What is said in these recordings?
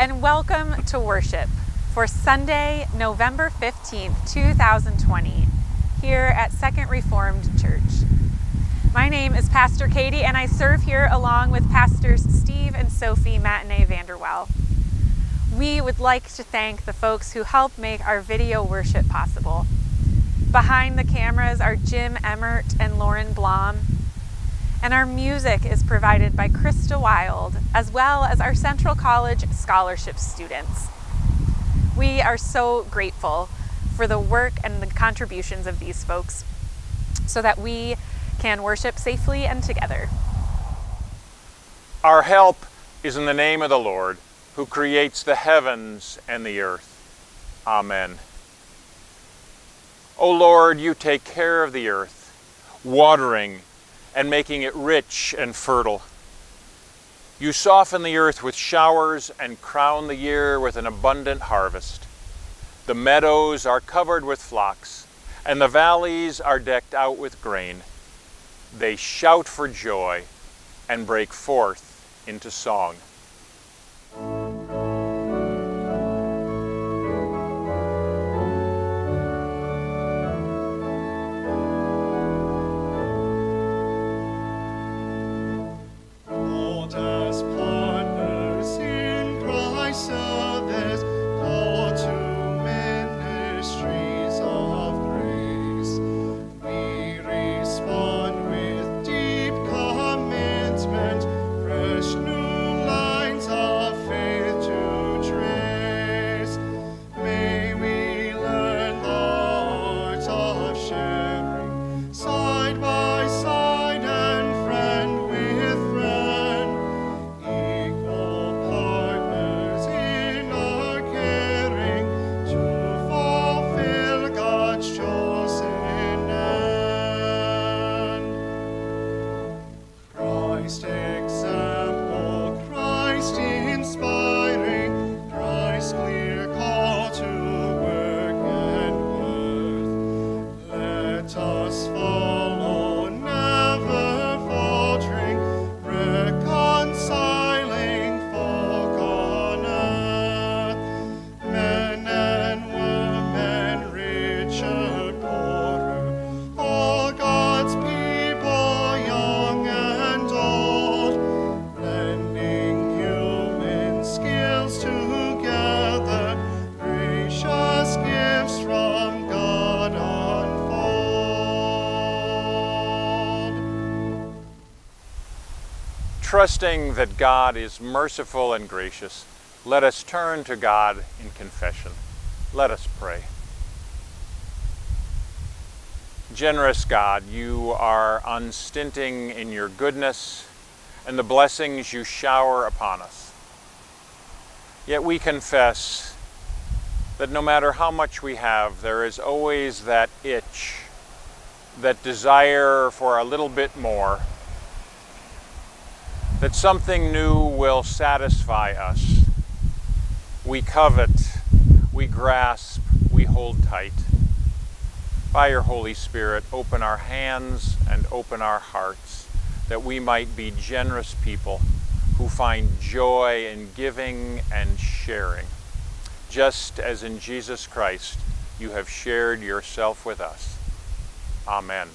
and welcome to worship for Sunday, November 15th, 2020, here at Second Reformed Church. My name is Pastor Katie, and I serve here along with Pastors Steve and Sophie Mathonnet-VanderWell. We would like to thank the folks who help make our video worship possible. Behind the cameras are Jim Emmert and Lauren Blom, and our music is provided by Krista Wild, as well as our Central College scholarship students. We are so grateful for the work and the contributions of these folks so that we can worship safely and together. Our help is in the name of the Lord, who creates the heavens and the earth. Amen. O Lord, you take care of the earth, watering and making it rich and fertile. You soften the earth with showers and crown the year with an abundant harvest. The meadows are covered with flocks, and the valleys are decked out with grain. They shout for joy and break forth into song. Trusting that God is merciful and gracious, let us turn to God in confession. Let us pray. Generous God, you are unstinting in your goodness and the blessings you shower upon us. Yet we confess that no matter how much we have, there is always that itch, that desire for a little bit more that something new will satisfy us. We covet, we grasp, we hold tight. By your Holy Spirit, open our hands and open our hearts that we might be generous people who find joy in giving and sharing, just as in Jesus Christ you have shared yourself with us. Amen.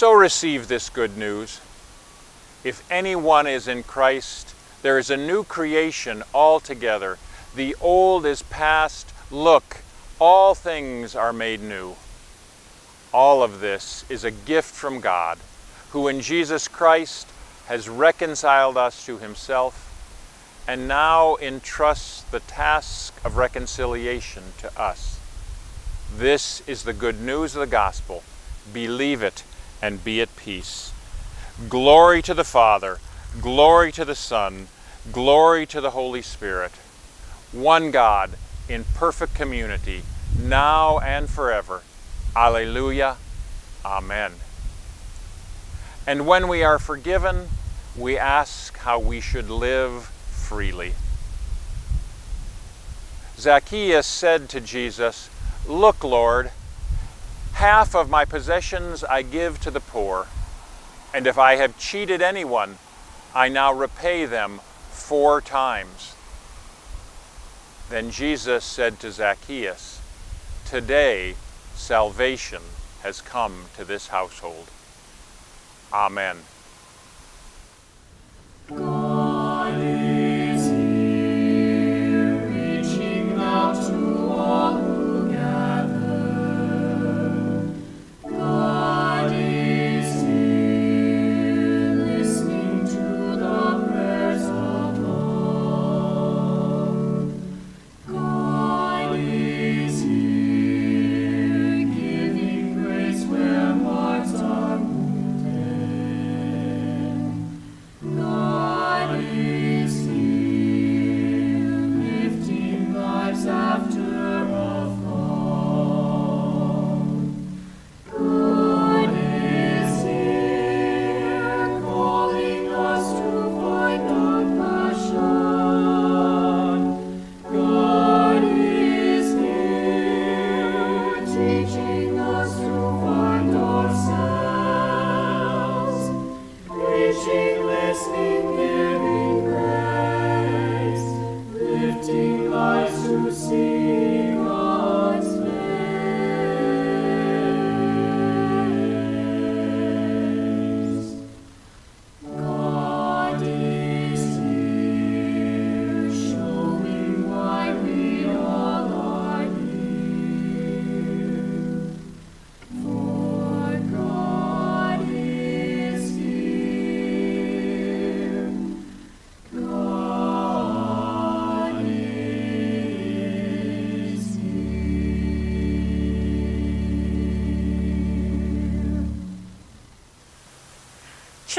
So receive this good news. If anyone is in Christ, there is a new creation altogether. The old is past. Look, all things are made new. All of this is a gift from God, who in Jesus Christ has reconciled us to himself and now entrusts the task of reconciliation to us. This is the good news of the gospel. Believe it and be at peace. Glory to the Father, glory to the Son, glory to the Holy Spirit. One God in perfect community, now and forever. Alleluia. Amen. And when we are forgiven, we ask how we should live freely. Zacchaeus said to Jesus, Look, Lord, half of my possessions I give to the poor, and if I have cheated anyone, I now repay them four times. Then Jesus said to Zacchaeus, Today salvation has come to this household. Amen.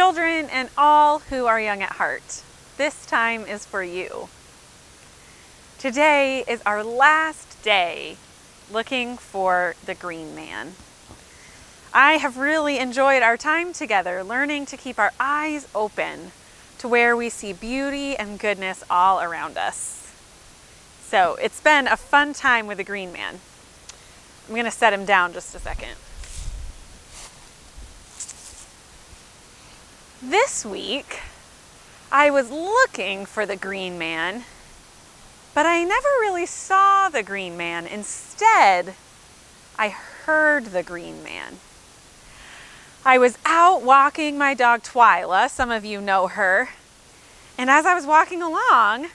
Children and all who are young at heart, this time is for you. Today is our last day looking for the green man. I have really enjoyed our time together, learning to keep our eyes open to where we see beauty and goodness all around us. So it's been a fun time with the green man. I'm going to set him down just a second. This week, I was looking for the green man, but I never really saw the green man. Instead, I heard the green man. I was out walking my dog Twyla, some of you know her, and as I was walking along,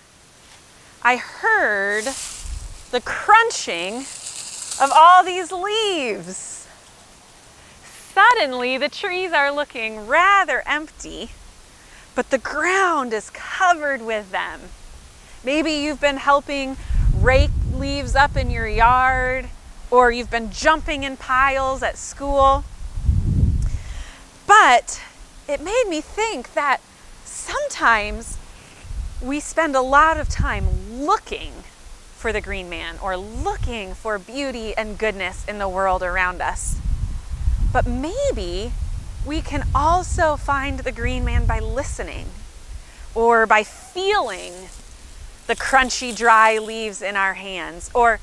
I heard the crunching of all these leaves. Suddenly, the trees are looking rather empty, but the ground is covered with them. Maybe you've been helping rake leaves up in your yard, or you've been jumping in piles at school. But it made me think that sometimes we spend a lot of time looking for the green man or looking for beauty and goodness in the world around us. But maybe we can also find the green man by listening or by feeling the crunchy, dry leaves in our hands or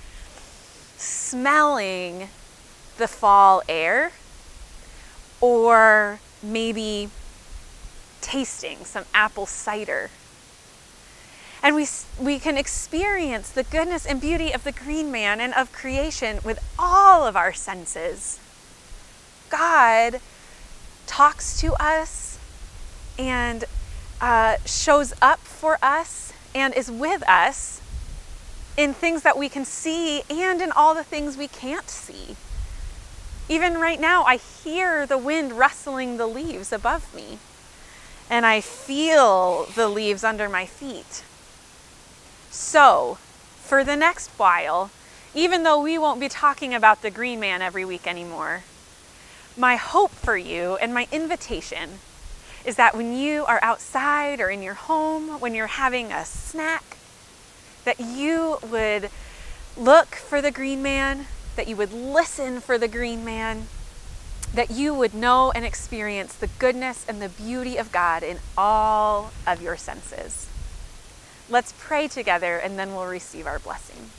smelling the fall air or maybe tasting some apple cider. And we, we can experience the goodness and beauty of the green man and of creation with all of our senses. God talks to us and uh, shows up for us and is with us in things that we can see and in all the things we can't see. Even right now, I hear the wind rustling the leaves above me, and I feel the leaves under my feet. So, for the next while, even though we won't be talking about the green man every week anymore, my hope for you and my invitation is that when you are outside or in your home, when you're having a snack, that you would look for the green man, that you would listen for the green man, that you would know and experience the goodness and the beauty of God in all of your senses. Let's pray together and then we'll receive our blessing.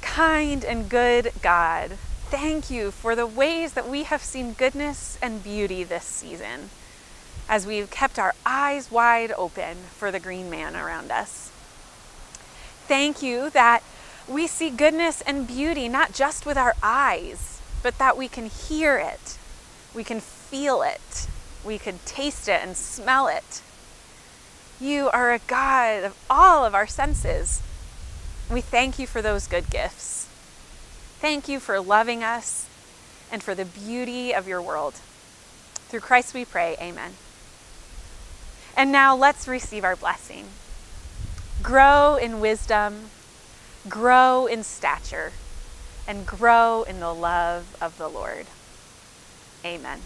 Kind and good God, thank you for the ways that we have seen goodness and beauty this season as we've kept our eyes wide open for the green man around us. Thank you that we see goodness and beauty not just with our eyes, but that we can hear it, we can feel it, we can taste it and smell it. You are a God of all of our senses. We thank you for those good gifts. Thank you for loving us and for the beauty of your world. Through Christ we pray, amen. And now let's receive our blessing. Grow in wisdom, grow in stature, and grow in the love of the Lord. Amen.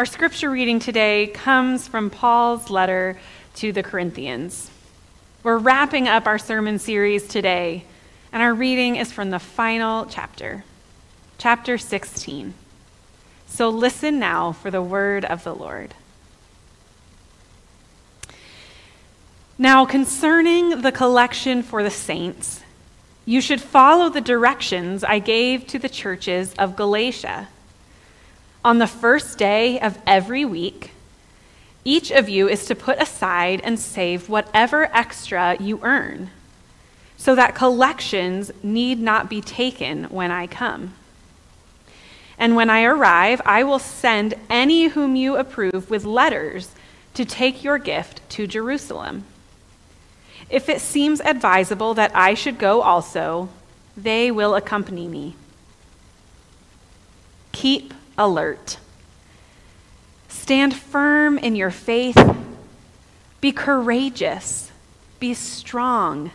Our scripture reading today comes from Paul's letter to the Corinthians. We're wrapping up our sermon series today, and our reading is from the final chapter, chapter 16. So listen now for the word of the Lord. Now, concerning the collection for the saints, you should follow the directions I gave to the churches of Galatia. On the first day of every week, each of you is to put aside and save whatever extra you earn, so that collections need not be taken when I come. And when I arrive, I will send any whom you approve with letters to take your gift to Jerusalem. If it seems advisable that I should go also, they will accompany me. Keep alert. Stand firm in your faith. Be courageous. Be strong.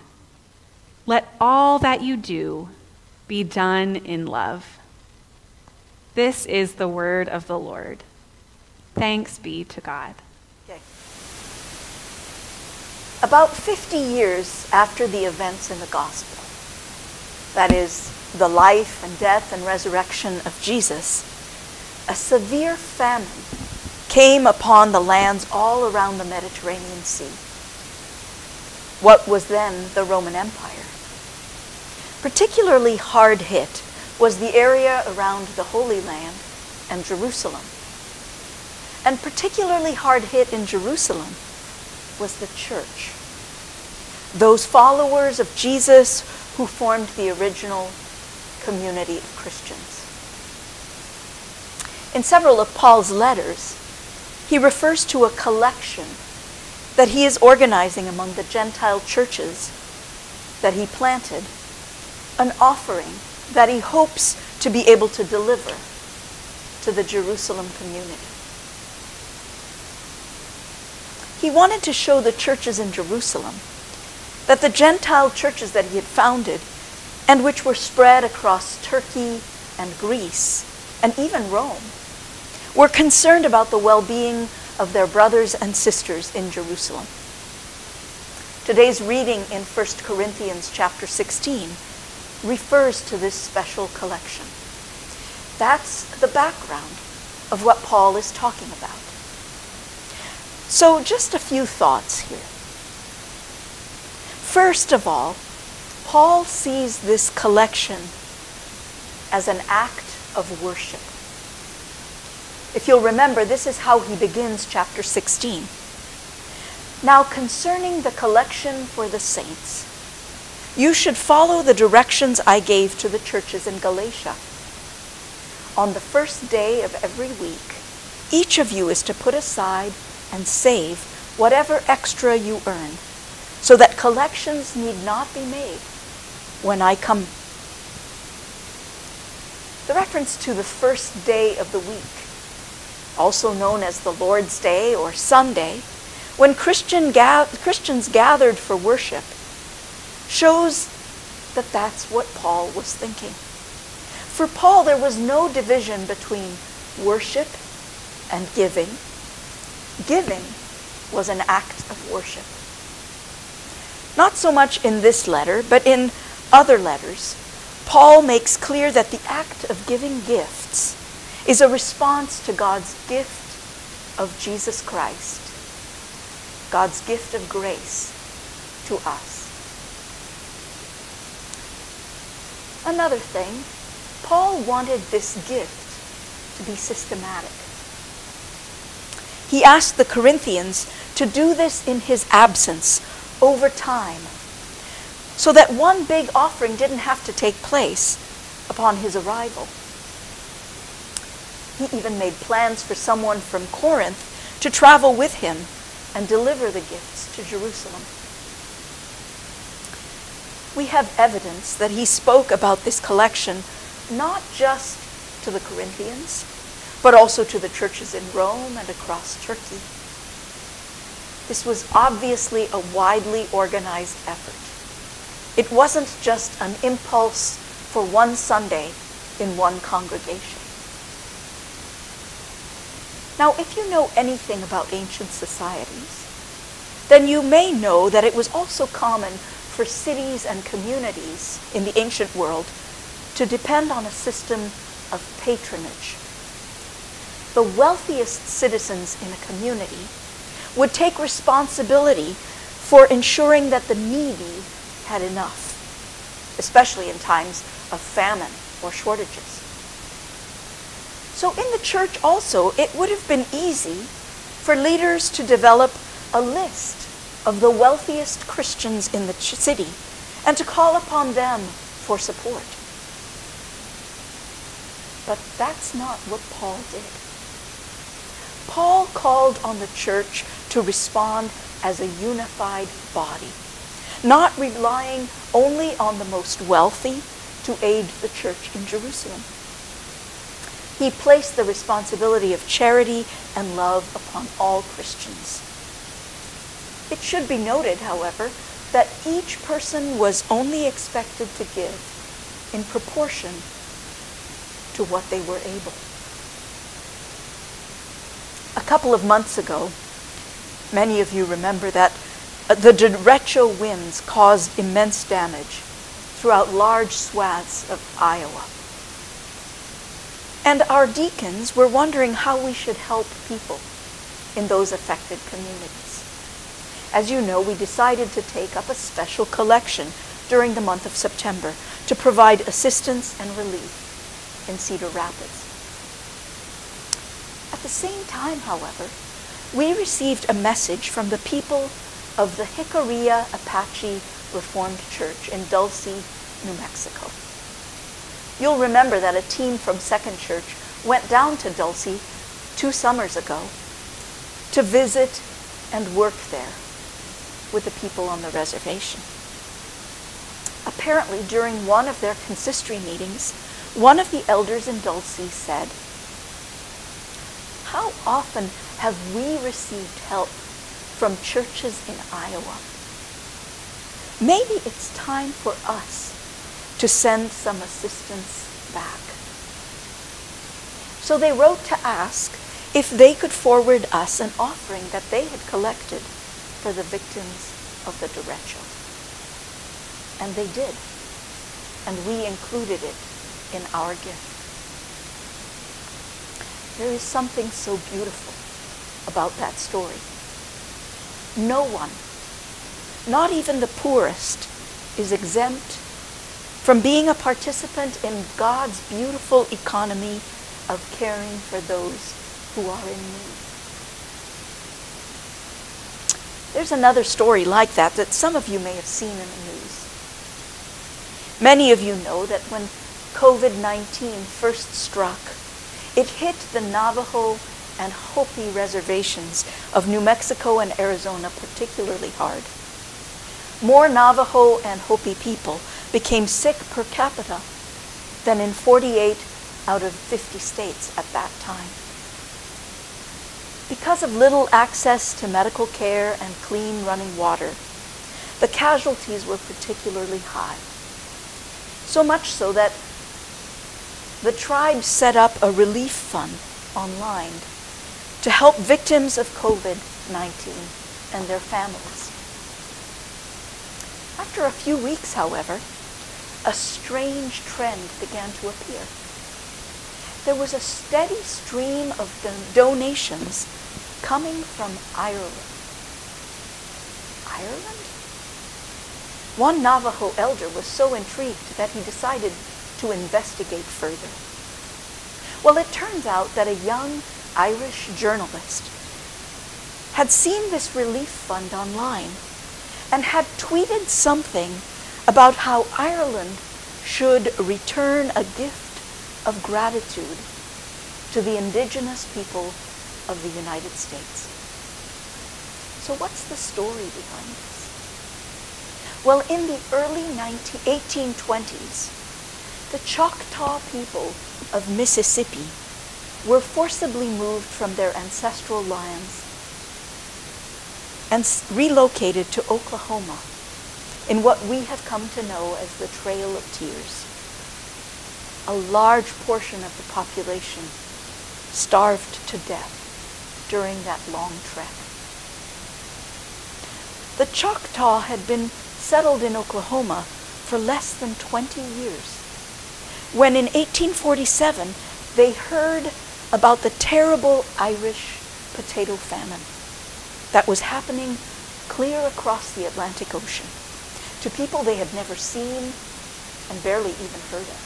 Let all that you do be done in love. This is the word of the Lord. Thanks be to God. Okay. About 50 years after the events in the gospel, that is, the life and death and resurrection of Jesus, a severe famine came upon the lands all around the Mediterranean Sea, what was then the Roman Empire. Particularly hard hit was the area around the Holy Land and Jerusalem. And particularly hard hit in Jerusalem was the church. Those followers of Jesus who formed the original community of Christians. In several of Paul's letters, he refers to a collection that he is organizing among the Gentile churches that he planted, an offering that he hopes to be able to deliver to the Jerusalem community. He wanted to show the churches in Jerusalem that the Gentile churches that he had founded and which were spread across Turkey and Greece and even Rome were concerned about the well being of their brothers and sisters in Jerusalem. Today's reading in 1 Corinthians chapter 16 refers to this special collection. That's the background of what Paul is talking about. So, just a few thoughts here. First of all, Paul sees this collection as an act of worship. If you'll remember, this is how he begins chapter 16. Now, concerning the collection for the saints, you should follow the directions I gave to the churches in Galatia. On the first day of every week, each of you is to put aside and save whatever extra you earn, so that collections need not be made when I come. The reference to the first day of the week, also known as the Lord's Day or Sunday, when Christian ga- Christians gathered for worship, shows that that's what Paul was thinking. For Paul, there was no division between worship and giving. Giving was an act of worship. Not so much in this letter, but in other letters, Paul makes clear that the act of giving gifts is a response to God's gift of Jesus Christ, God's gift of grace to us. Another thing, Paul wanted this gift to be systematic. He asked the Corinthians to do this in his absence over time so that one big offering didn't have to take place upon his arrival. He even made plans for someone from Corinth to travel with him and deliver the gifts to Jerusalem. We have evidence that he spoke about this collection not just to the Corinthians, but also to the churches in Rome and across Turkey. This was obviously a widely organized effort. It wasn't just an impulse for one Sunday in one congregation. Now, if you know anything about ancient societies, then you may know that it was also common for cities and communities in the ancient world to depend on a system of patronage. The wealthiest citizens in a community would take responsibility for ensuring that the needy had enough, especially in times of famine or shortages. So in the church also, it would have been easy for leaders to develop a list of the wealthiest Christians in the city and to call upon them for support. But that's not what Paul did. Paul called on the church to respond as a unified body, not relying only on the most wealthy to aid the church in Jerusalem. He placed the responsibility of charity and love upon all Christians. It should be noted, however, that each person was only expected to give in proportion to what they were able. A couple of months ago, many of you remember that uh, the derecho winds caused immense damage throughout large swaths of Iowa. And our deacons were wondering how we should help people in those affected communities. As you know, we decided to take up a special collection during the month of September to provide assistance and relief in Cedar Rapids. At the same time, however, we received a message from the people of the Jicarilla Apache Reformed Church in Dulce, New Mexico. You'll remember that a team from Second Church went down to Dulce two summers ago to visit and work there with the people on the reservation. Apparently, during one of their consistory meetings, one of the elders in Dulce said, How often have we received help from churches in Iowa? Maybe it's time for us to send some assistance back. So they wrote to ask if they could forward us an offering that they had collected for the victims of the derecho. And they did. And we included it in our gift. There is something so beautiful about that story. No one, not even the poorest, is exempt from being a participant in God's beautiful economy of caring for those who are in need. There's another story like that that some of you may have seen in the news. Many of you know that when COVID 19 first struck, it hit the Navajo and Hopi reservations of New Mexico and Arizona particularly hard. More Navajo and Hopi people became sick per capita than in 48 out of 50 states at that time. Because of little access to medical care and clean running water, the casualties were particularly high. So much so that the tribe set up a relief fund online to help victims of COVID 19 and their families. After a few weeks, however, a strange trend began to appear. There was a steady stream of don- donations coming from Ireland. Ireland? One Navajo elder was so intrigued that he decided to investigate further. Well, it turns out that a young Irish journalist had seen this relief fund online and had tweeted something about how Ireland should return a gift of gratitude to the indigenous people of the United States. So, what's the story behind this? Well, in the early 19, 1820s, the Choctaw people of Mississippi were forcibly moved from their ancestral lands and relocated to Oklahoma in what we have come to know as the Trail of Tears. A large portion of the population starved to death during that long trek. The Choctaw had been settled in Oklahoma for less than 20 years when in 1847 they heard about the terrible Irish potato famine that was happening clear across the Atlantic Ocean to people they had never seen and barely even heard of.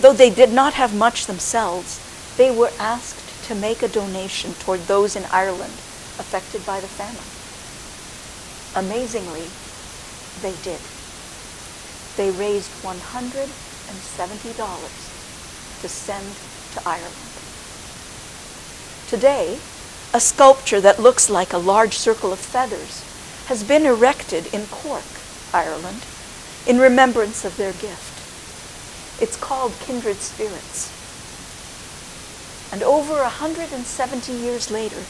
Though they did not have much themselves, they were asked to make a donation toward those in Ireland affected by the famine. Amazingly, they did. They raised $170 to send to Ireland. Today, a sculpture that looks like a large circle of feathers has been erected in Cork, Ireland, in remembrance of their gift. It's called Kindred Spirits. And over 170 years later,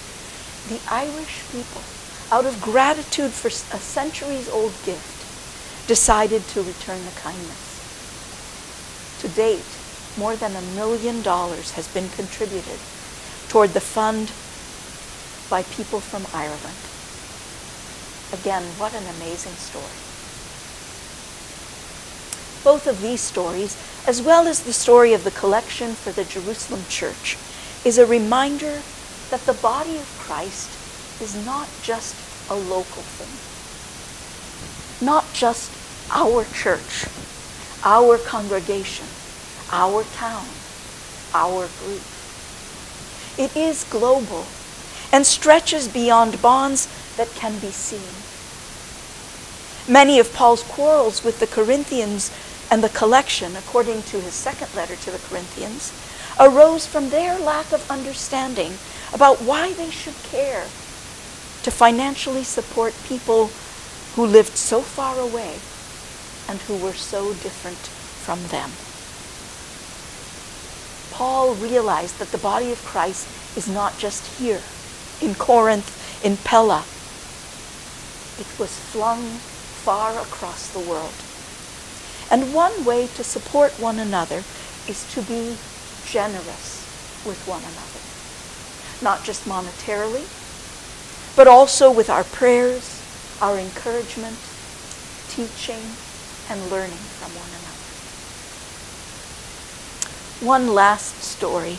the Irish people, out of gratitude for a centuries old gift, decided to return the kindness. To date, more than a million dollars has been contributed toward the fund by people from Ireland. Again, what an amazing story. Both of these stories, as well as the story of the collection for the Jerusalem church, is a reminder that the body of Christ is not just a local thing, not just our church, our congregation, our town, our group. It is global and stretches beyond bonds that can be seen. Many of Paul's quarrels with the Corinthians and the collection, according to his second letter to the Corinthians, arose from their lack of understanding about why they should care to financially support people who lived so far away and who were so different from them. Paul realized that the body of Christ is not just here, in Corinth, in Pella. It was flung far across the world. And one way to support one another is to be generous with one another, not just monetarily, but also with our prayers, our encouragement, teaching, and learning from one another. One last story.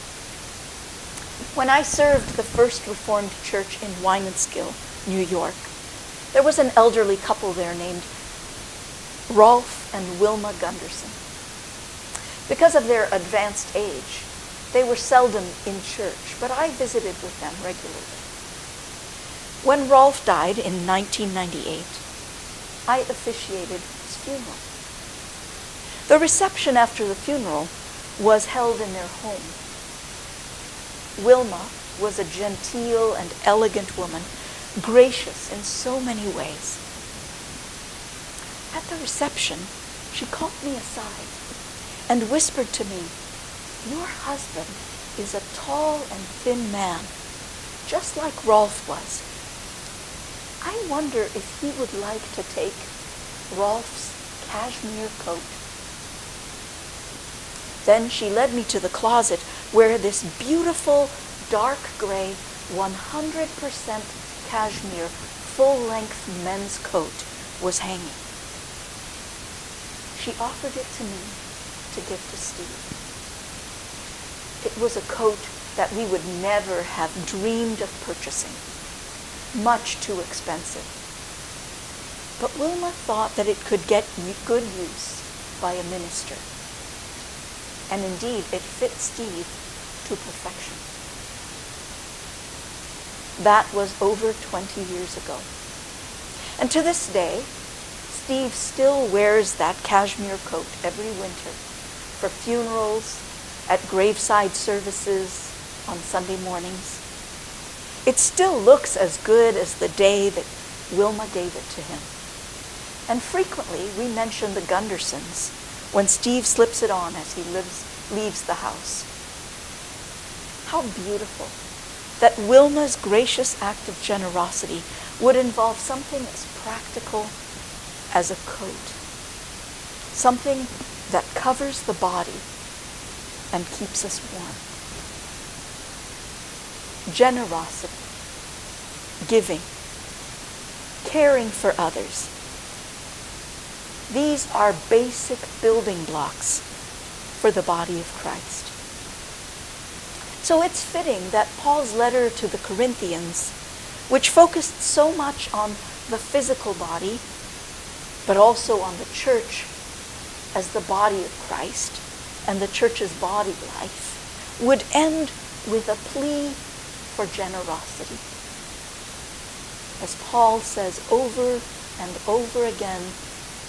When I served the First Reformed Church in Wynantskill, New York, there was an elderly couple there named Rolf and Wilma Gunderson. Because of their advanced age, they were seldom in church, but I visited with them regularly. When Rolf died in 1998, I officiated his funeral. The reception after the funeral was held in their home. Wilma was a genteel and elegant woman, gracious in so many ways. At the reception, she called me aside and whispered to me, Your husband is a tall and thin man, just like Rolf was. I wonder if he would like to take Rolf's cashmere coat. Then she led me to the closet where this beautiful dark gray 100% cashmere full-length men's coat was hanging. She offered it to me to give to Steve. It was a coat that we would never have dreamed of purchasing, much too expensive. But Wilma thought that it could get good use by a minister. And indeed, it fit Steve to perfection. That was over 20 years ago. And to this day, Steve still wears that cashmere coat every winter for funerals, at graveside services, on Sunday mornings. It still looks as good as the day that Wilma gave it to him. And frequently we mention the Gundersons when Steve slips it on as he lives, leaves the house. How beautiful that Wilma's gracious act of generosity would involve something as practical as a coat, something that covers the body and keeps us warm. Generosity, giving, caring for others. These are basic building blocks for the body of Christ. So it's fitting that Paul's letter to the Corinthians, which focused so much on the physical body, but also on the church as the body of Christ and the church's body life, would end with a plea for generosity. As Paul says over and over again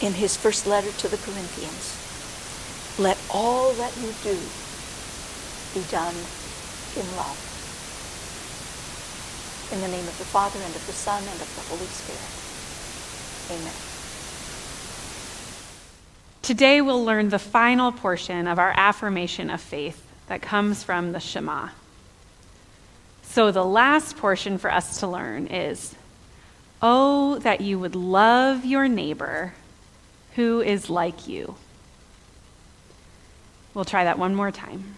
in his first letter to the Corinthians, let all that you do be done in love. In the name of the Father, and of the Son, and of the Holy Spirit. Amen. Today we'll learn the final portion of our affirmation of faith that comes from the Shema. So the last portion for us to learn is Oh, that you would love your neighbor who is like you. We'll try that one more time.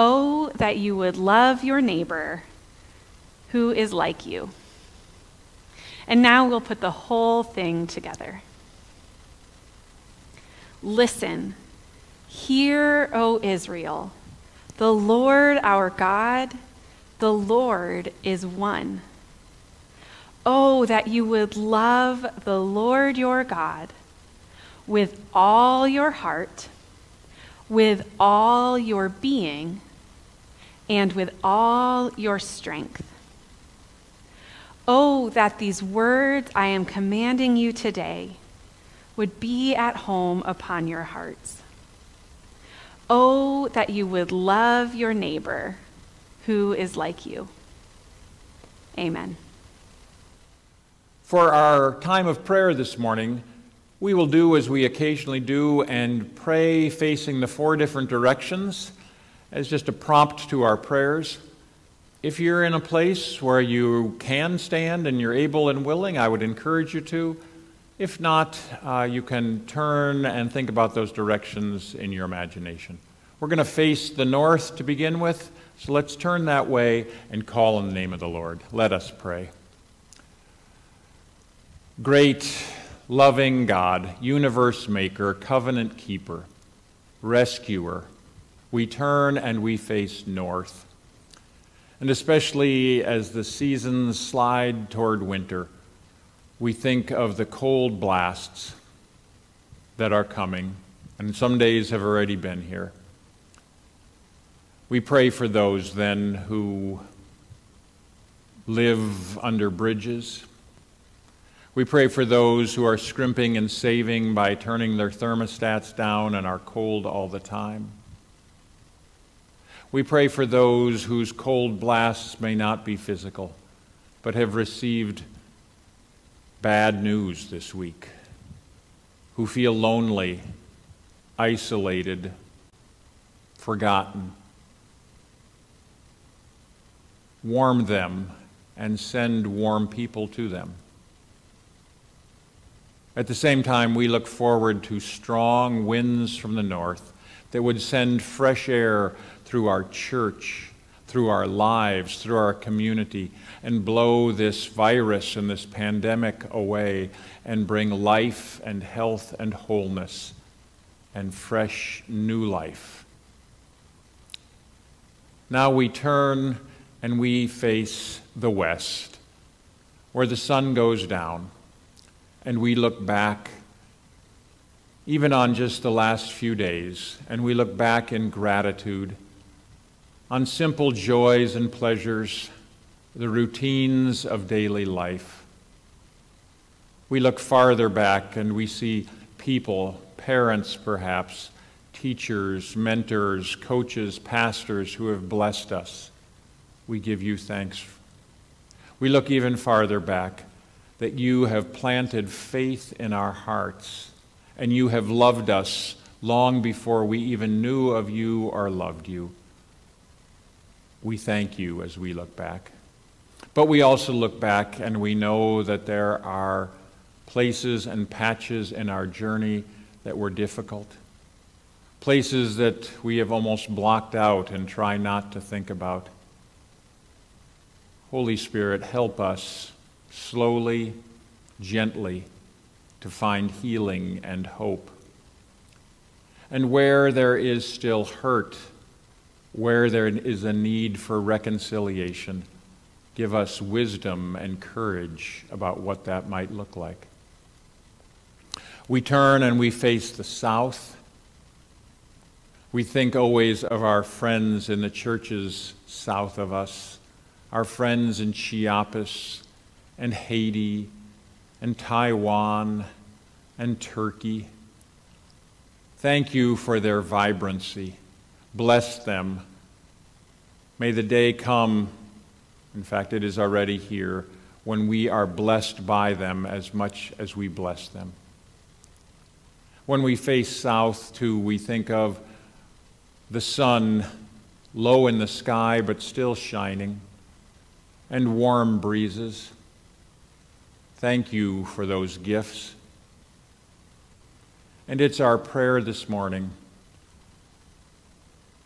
Oh, that you would love your neighbor who is like you. And now we'll put the whole thing together. Listen, hear, O Israel, the Lord our God, the Lord is one. Oh, that you would love the Lord your God with all your heart, with all your being, and with all your strength. Oh, that these words I am commanding you today would be at home upon your hearts. Oh, that you would love your neighbor who is like you. Amen. For our time of prayer this morning, we will do as we occasionally do and pray facing the four different directions as just a prompt to our prayers. If you're in a place where you can stand and you're able and willing, I would encourage you to. If not, uh, you can turn and think about those directions in your imagination. We're going to face the north to begin with, so let's turn that way and call on the name of the Lord. Let us pray. Great, loving God, universe maker, covenant keeper, rescuer, we turn and we face north. And especially as the seasons slide toward winter, we think of the cold blasts that are coming, and some days have already been here. We pray for those then who live under bridges. We pray for those who are scrimping and saving by turning their thermostats down and are cold all the time. We pray for those whose cold blasts may not be physical, but have received bad news this week, who feel lonely, isolated, forgotten. Warm them and send warm people to them. At the same time, we look forward to strong winds from the north that would send fresh air through our church, through our lives, through our community, and blow this virus and this pandemic away and bring life and health and wholeness and fresh new life. Now we turn and we face the west, where the sun goes down, and we look back even on just the last few days, and we look back in gratitude on simple joys and pleasures, the routines of daily life. We look farther back and we see people, parents perhaps, teachers, mentors, coaches, pastors who have blessed us. We give you thanks. We look even farther back that you have planted faith in our hearts and you have loved us long before we even knew of you or loved you. We thank you as we look back. But we also look back and we know that there are places and patches in our journey that were difficult, places that we have almost blocked out and try not to think about. Holy Spirit, help us slowly, gently to find healing and hope. And where there is still hurt, where there is a need for reconciliation, give us wisdom and courage about what that might look like. We turn and we face the South. We think always of our friends in the churches south of us, our friends in Chiapas and Haiti and Taiwan and Turkey. Thank you for their vibrancy. Bless them. May the day come, in fact, it is already here, when we are blessed by them as much as we bless them. When we face south, too, we think of the sun low in the sky but still shining, and warm breezes. Thank you for those gifts. And it's our prayer this morning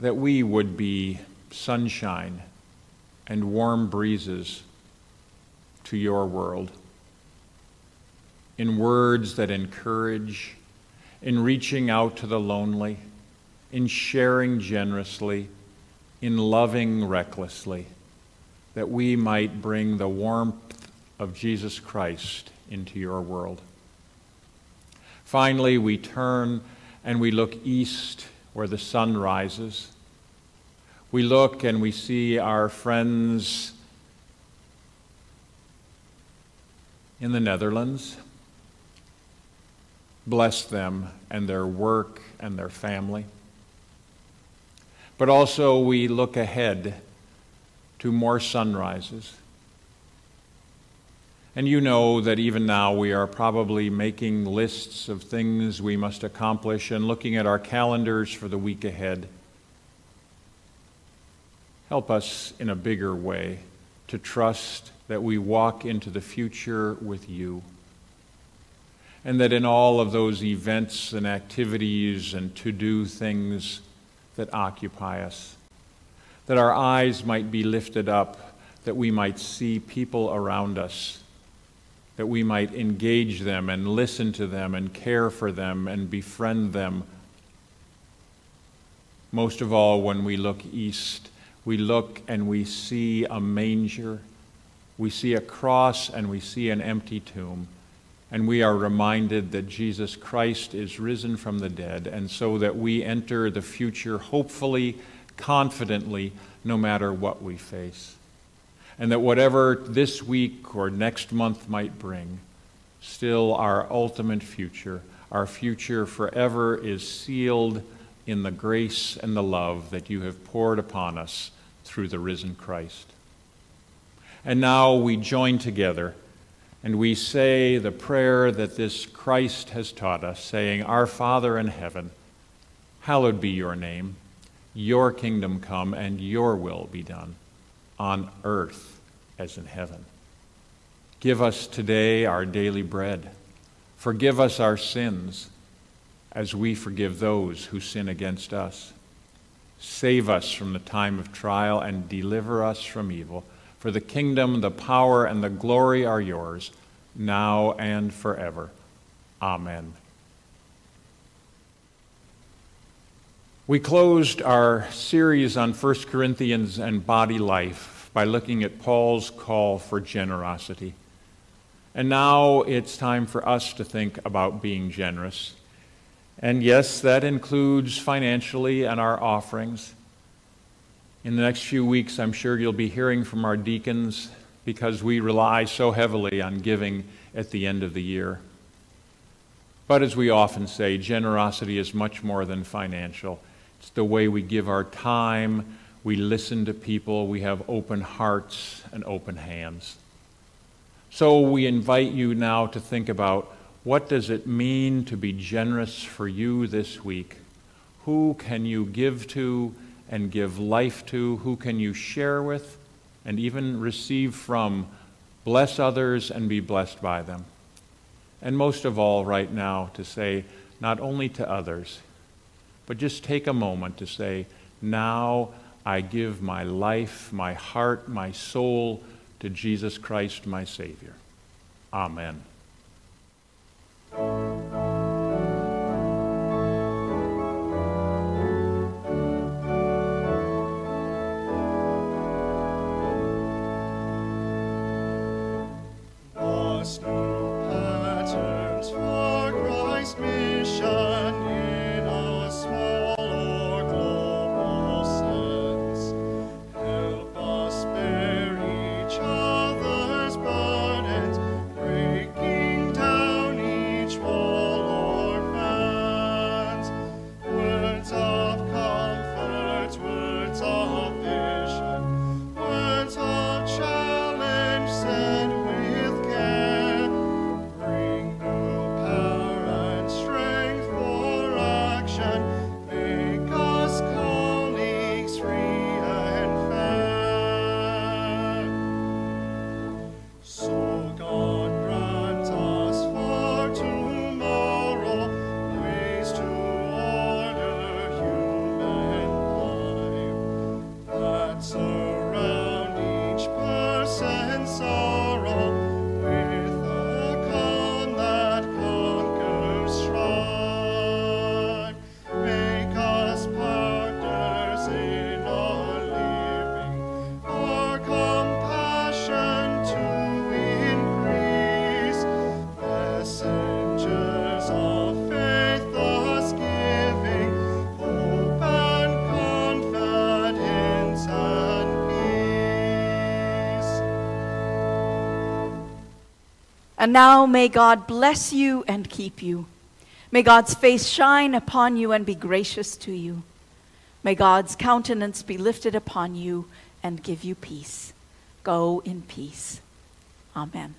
that we would be sunshine and warm breezes to your world. In words that encourage, in reaching out to the lonely, in sharing generously, in loving recklessly, that we might bring the warmth of Jesus Christ into your world. Finally, we turn and we look east where the sun rises. We look and we see our friends in the Netherlands. Bless them and their work and their family. But also, we look ahead to more sunrises and you know that even now we are probably making lists of things we must accomplish and looking at our calendars for the week ahead. Help us in a bigger way to trust that we walk into the future with you. And that in all of those events and activities and to do things, that occupy us, that our eyes might be lifted up, that we might see people around us, that we might engage them and listen to them and care for them and befriend them. Most of all, when we look east, we look and we see a manger, we see a cross, and we see an empty tomb. And we are reminded that Jesus Christ is risen from the dead, and so that we enter the future hopefully, confidently, no matter what we face. And that whatever this week or next month might bring, still our ultimate future, our future forever, is sealed in the grace and the love that you have poured upon us through the risen Christ. And now we join together and we say the prayer that this Christ has taught us, saying, Our Father in heaven, hallowed be your name, your kingdom come, and your will be done, on earth as in heaven. Give us today our daily bread. Forgive us our sins as we forgive those who sin against us. Save us from the time of trial and deliver us from evil. For the kingdom, the power, and the glory are yours, now and forever. Amen. We closed our series on 1 Corinthians and body life by looking at Paul's call for generosity. And now it's time for us to think about being generous. And yes, that includes financially and our offerings. In the next few weeks, I'm sure you'll be hearing from our deacons because we rely so heavily on giving at the end of the year. But as we often say, generosity is much more than financial. It's the way we give our time, we listen to people, we have open hearts and open hands. So we invite you now to think about what does it mean to be generous for you this week? Who can you give to and give life to? Who can you share with and even receive from? Bless others and be blessed by them. And most of all, right now, to say not only to others, but just take a moment to say, Now I give my life, my heart, my soul to Jesus Christ, my Savior. Amen. Us And now may God bless you and keep you. May God's face shine upon you and be gracious to you. May God's countenance be lifted upon you and give you peace. Go in peace. Amen.